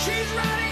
She's ready.